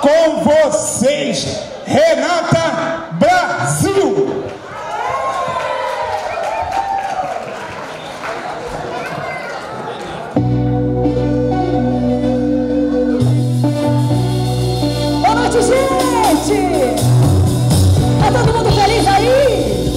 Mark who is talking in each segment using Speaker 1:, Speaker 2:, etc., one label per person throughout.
Speaker 1: com vocês, Renata Brasil.
Speaker 2: Boa noite, gente! Tá todo mundo feliz aí?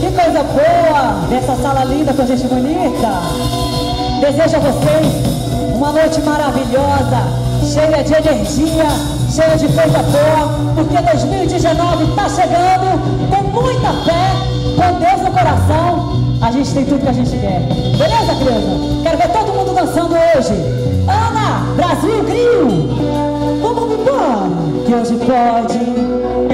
Speaker 2: Que coisa boa nessa sala linda com gente bonita. Desejo a vocês uma noite maravilhosa, cheia de energia, cheia de coisa boa, porque 2019 tá chegando com muita fé, com Deus no coração. A gente tem tudo que a gente quer. Beleza, criança? Quero ver todo mundo dançando hoje. Ana, Brasil, Grio! Vamos embora, que hoje pode.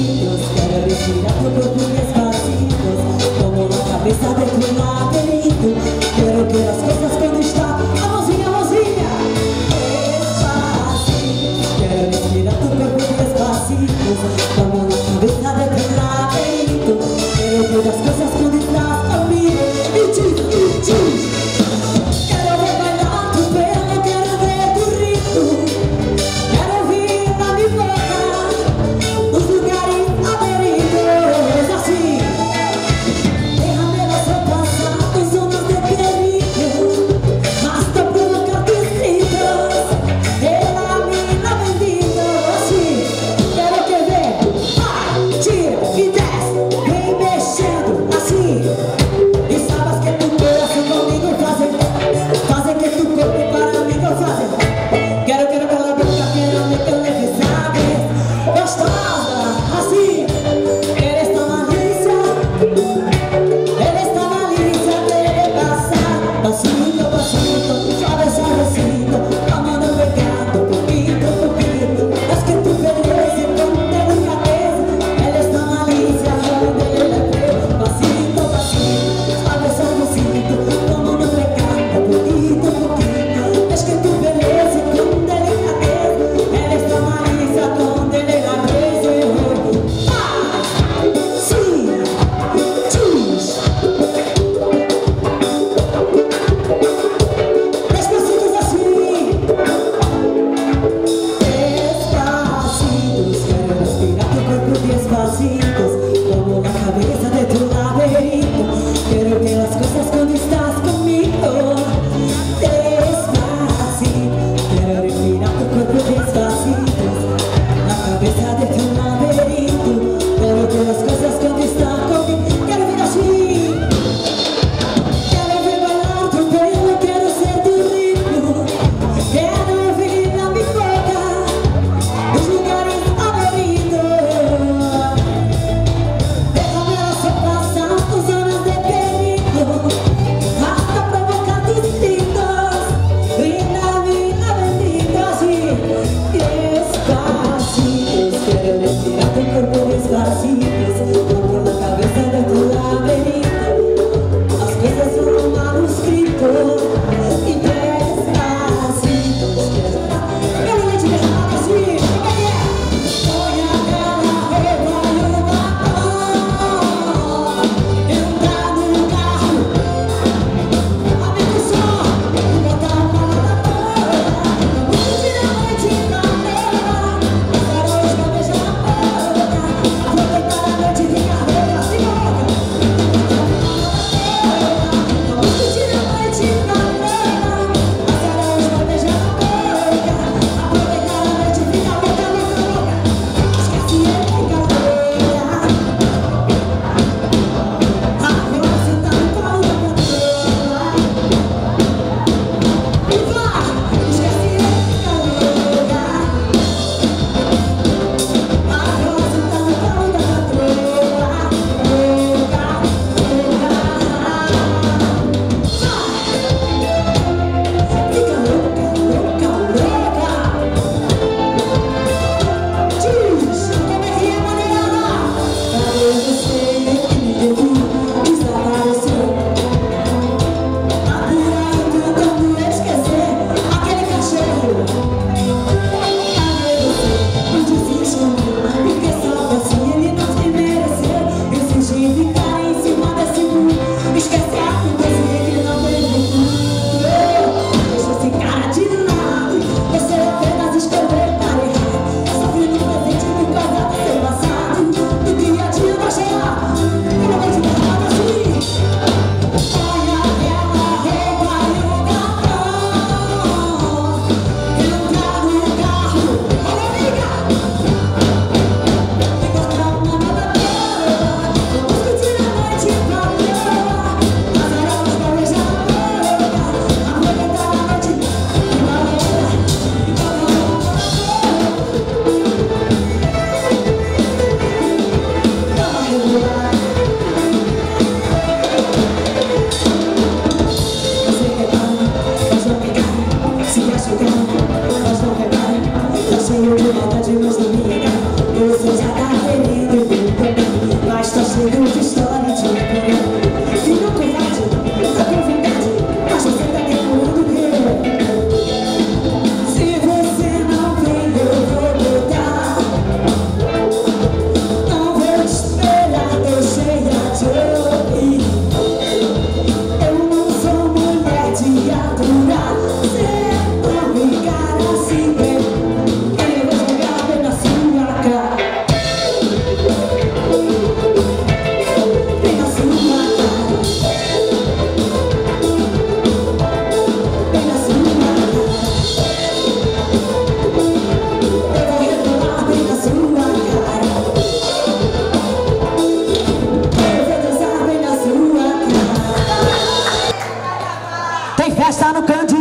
Speaker 3: pasillos, cada respirando por tus vacíos, como la cabeza de tu
Speaker 2: madre.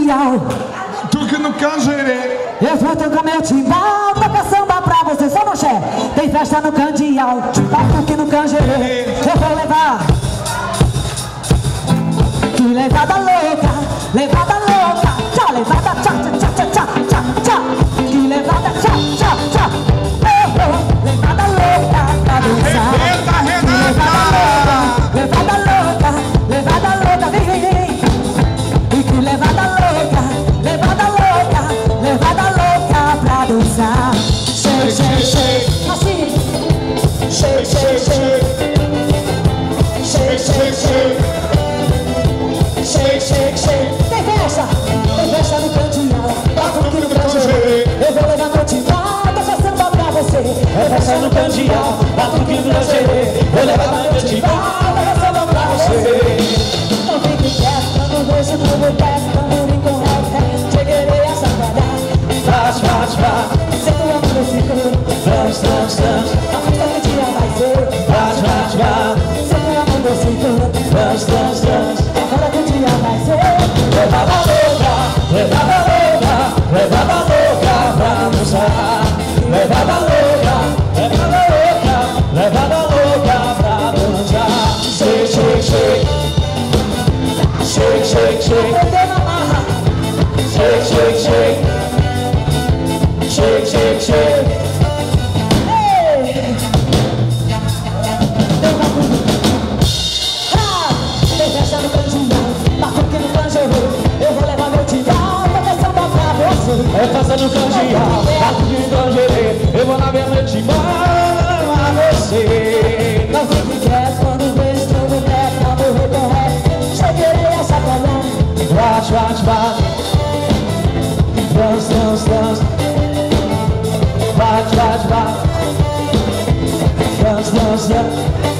Speaker 2: especial.
Speaker 1: Tuque no canjerê.
Speaker 2: Eu vou tocar meu timbal, toca samba pra você, só no xé. Tem festa no candial, toque no canjerê. Eu vou levar. Que levada louca. Pędzi ja, a
Speaker 4: drugim strength. love, love, love.